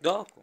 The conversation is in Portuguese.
Doco.